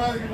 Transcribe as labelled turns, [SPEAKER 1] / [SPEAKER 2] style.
[SPEAKER 1] Right.